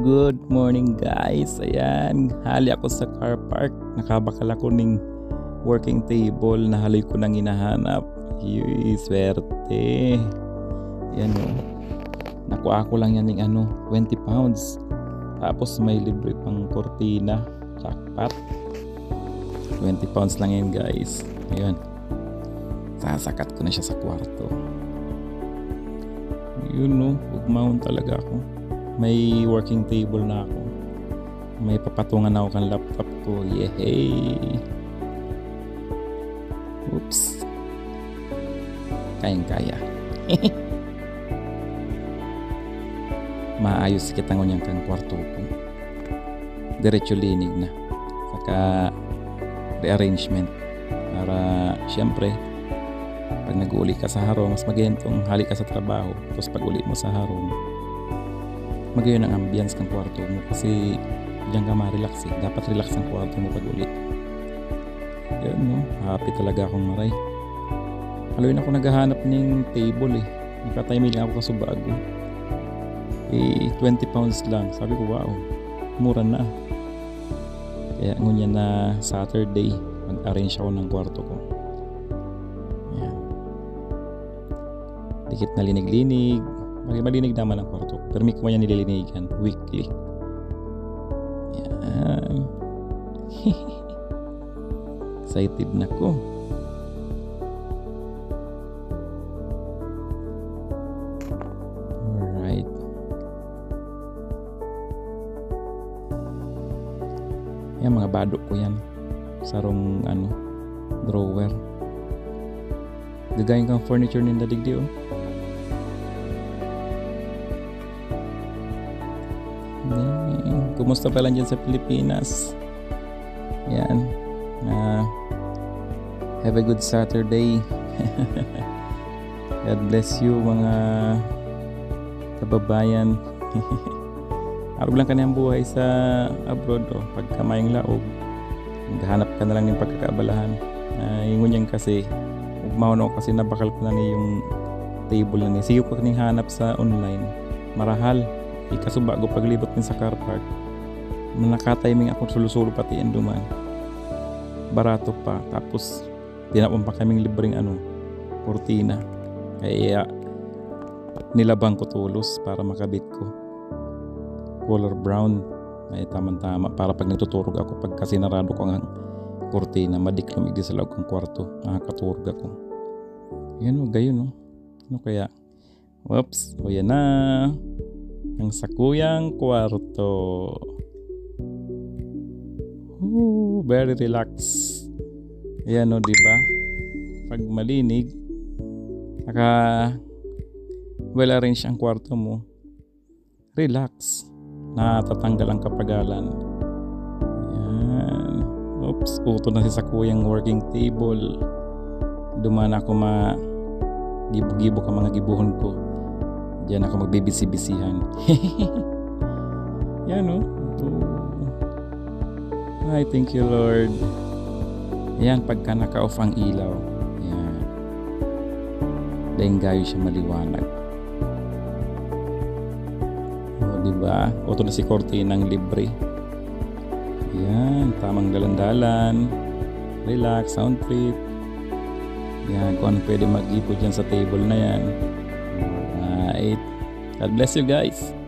Good morning guys. Ayan, hali ako sa car park. Nakabakal ako ng working table na haloy ko nang hinahanap. Yuy, swerte. Yan o. Nakuha ko lang yan ng ano, 20 pounds. Tapos may libre pang kortina. Jackpot. 20 pounds lang yan guys. Ayan. Sasakat ko na siya sa kwarto. Yun no, ugmahon talaga ako may working table na ako. May papatungan ako kan laptop ko. Yehey! Oops! Kayang kaya maayos kita ngunyang kang kwarto ko. Diretso linig na. Saka rearrangement. Para syempre pag nag-uli ka sa harong mas magentong hali ka sa trabaho tapos pag uli mo sa harong magayon ang ambience ng kwarto mo kasi diyan ka ma-relax eh. Dapat relax ang kwarto mo pag uli. Yan no, happy talaga akong maray. Haloy na ako naghahanap ng table eh. Nakatiming lang ako sa bago. Eh, 20 pounds lang. Sabi ko, wow, mura na. Kaya ngunya na Saturday, mag-arrange ako ng kwarto ko. Yan. Dikit na linig-linig, Malinig naman ang kwarto. Pero may kumanya nililinigan weekly. Yan. Excited na ko. Alright. Yan mga badok ko yan. Sarong ano, drawer. Gagayin kang furniture ni Dadigdi oh. Kumusta pa lang dyan sa Pilipinas? Yan. Uh, have a good Saturday. God bless you mga kababayan. Arog lang kanyang buhay sa abroad o oh, pagka laog. Naghanap ka na lang ng pagkakaabalahan. Uh, ingon yan kasi ugmaon kasi nabakal ko na ni yung table na ni. Sige ko kaning hanap sa online. Marahal Ikaso bago paglibot min sa car park, nakatiming ako sulusulo pati ang duman. Barato pa. Tapos, tinapon pa kaming libreng ano, kurtina. Kaya, nilabang ko tulos para makabit ko. Color brown. Ay tamang-tama para pag nagtuturog ako pag kasi narado ko ang kurtina madiklom igdi sa loob ng kwarto makakaturog ako yan o gayon no ano kaya whoops o yan na ang sakuyang kwarto. Ooh, very relax. Ayan o, di ba? Pag malinig, naka well arranged ang kwarto mo. Relax. Natatanggal ang kapagalan. Ayan. Oops, uto na si sakuyang working table. Duman ako ma gibo-gibo ka mga gibuhon ko Diyan ako magbibisi-bisihan. Yan o. Oh. Ay, thank you Lord. Yan, pagka naka-off ang ilaw. Yan. Dahil siya maliwanag. O, oh, diba? Oto na si Cortinang libre. Yan, tamang dalandalan. Relax, sound trip. Yan, kung ano pwede mag-ipo dyan sa table na yan. Alright. God bless you guys.